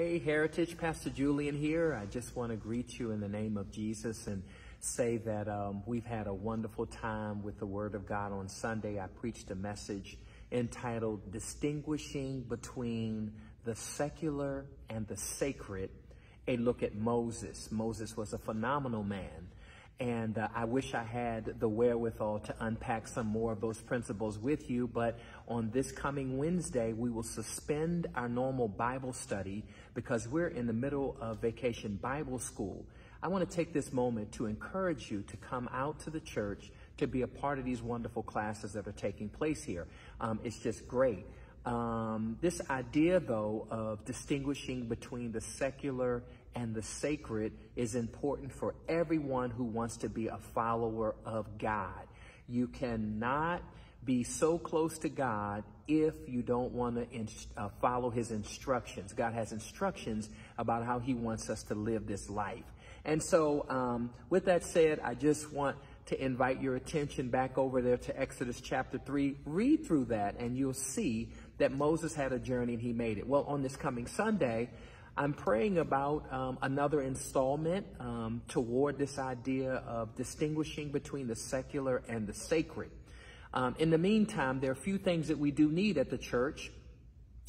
Hey, Heritage, Pastor Julian here. I just want to greet you in the name of Jesus and say that um, we've had a wonderful time with the Word of God on Sunday. I preached a message entitled Distinguishing Between the Secular and the Sacred, a look at Moses. Moses was a phenomenal man. And uh, I wish I had the wherewithal to unpack some more of those principles with you. But on this coming Wednesday, we will suspend our normal Bible study because we're in the middle of vacation Bible school. I want to take this moment to encourage you to come out to the church to be a part of these wonderful classes that are taking place here. Um, it's just great. Um, this idea, though, of distinguishing between the secular and the sacred is important for everyone who wants to be a follower of God. You cannot be so close to God if you don't want to uh, follow his instructions. God has instructions about how he wants us to live this life. And so, um, with that said, I just want to invite your attention back over there to Exodus chapter 3. Read through that and you'll see that Moses had a journey and he made it. Well, on this coming Sunday, I'm praying about um, another installment um, toward this idea of distinguishing between the secular and the sacred. Um, in the meantime, there are a few things that we do need at the church.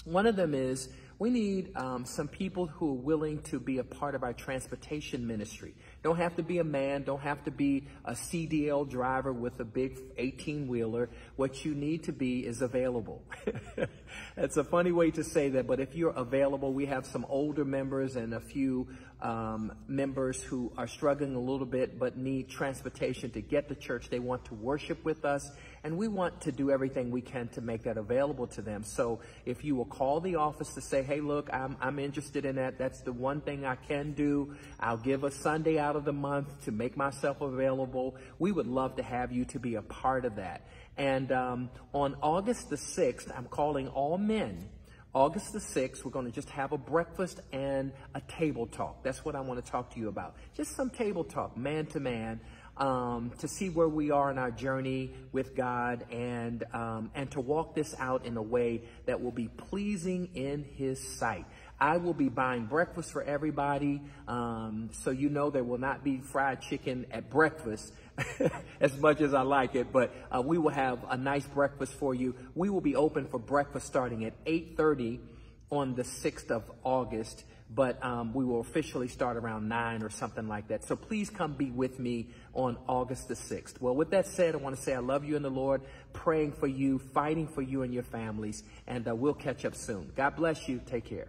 One of them is we need um, some people who are willing to be a part of our transportation ministry. Don't have to be a man, don't have to be a CDL driver with a big 18 wheeler. What you need to be is available. It's a funny way to say that, but if you're available, we have some older members and a few um, members who are struggling a little bit but need transportation to get to church. They want to worship with us, and we want to do everything we can to make that available to them. So if you will call the office to say, hey, look, I'm, I'm interested in that. That's the one thing I can do. I'll give a Sunday out of the month to make myself available. We would love to have you to be a part of that. And um, on August the 6th, I'm calling all men August the 6th, we're going to just have a breakfast and a table talk. That's what I want to talk to you about. Just some table talk, man to man, um, to see where we are in our journey with God and, um, and to walk this out in a way that will be pleasing in His sight. I will be buying breakfast for everybody, um, so you know there will not be fried chicken at breakfast as much as I like it, but uh, we will have a nice breakfast for you. We will be open for breakfast starting at 8.30 on the 6th of August, but um, we will officially start around 9 or something like that. So please come be with me on August the 6th. Well, with that said, I want to say I love you in the Lord, praying for you, fighting for you and your families, and uh, we'll catch up soon. God bless you. Take care.